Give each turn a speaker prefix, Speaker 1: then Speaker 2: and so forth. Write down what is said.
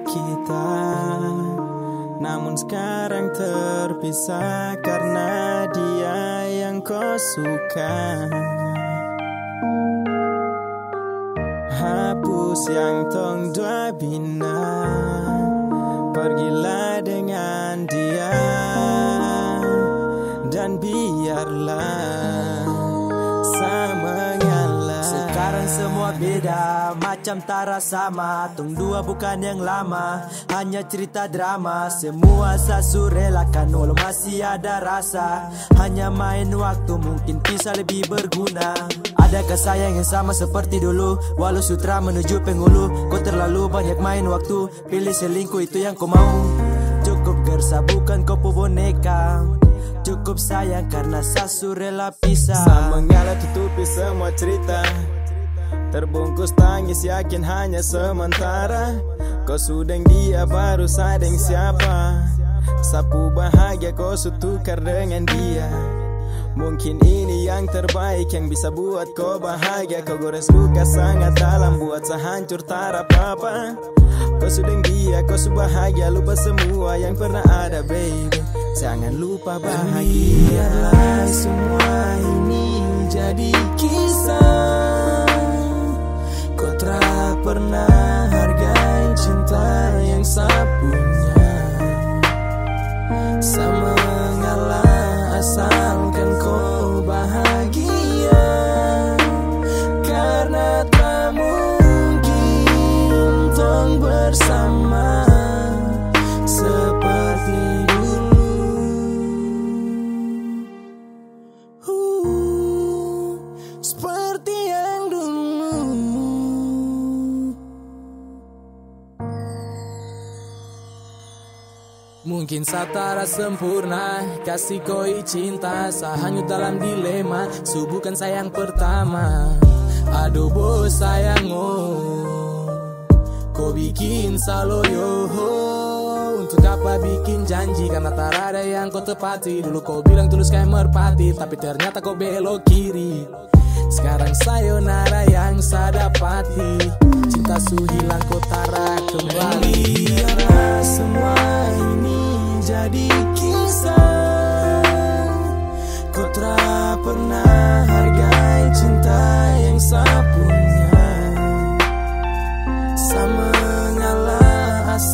Speaker 1: kita. Namun sekarang terpisah Karena dia yang kau suka. Hapus yang tong dua bina.
Speaker 2: Sekarang semua beda. Macam tara sama Tung dua bukan yang lama. Hanya cerita drama. Semua sasu relakan Walau masih ada rasa. Hanya main waktu Mungkin bisa lebih berguna. Adakah sayang yang sama seperti dulu? Walau sutra menuju penghulu Kau terlalu banyak main waktu. Pilih selingkuh itu yang kau mau. Cukup gersa bukan kau boneka. Cukup sayang karena sasu rela pisah.
Speaker 1: Sama ngalah tutupi semua cerita Terbungkus tangis yakin hanya sementara. Kau sudeng dia baru sadeng siapa? Sapu bahagia kau sutukar dengan dia. Mungkin ini yang terbaik yang bisa buat kau bahagia. Kau gores luka sangat dalam buat sehancur tak apa-apa. Kau sudeng dia, kau bahagia Lupa semua yang pernah ada baby. Jangan lupa bahagia
Speaker 2: Biarlah semua ini jadi kisah
Speaker 1: pernah Mungkin
Speaker 3: satara sempurna Kasih koi cinta Sahanyut dalam dilema Subuhkan sayang pertama. Aduh bos sayang oh Kau bikin saloyo. Untuk apa bikin janji? Karena tak ada yang kau tepati. Dulu kau bilang tulus kayak merpati Tapi ternyata kau belok kiri. Sekarang sayonara yang saya dapati. Cinta su hilang kau tara kembali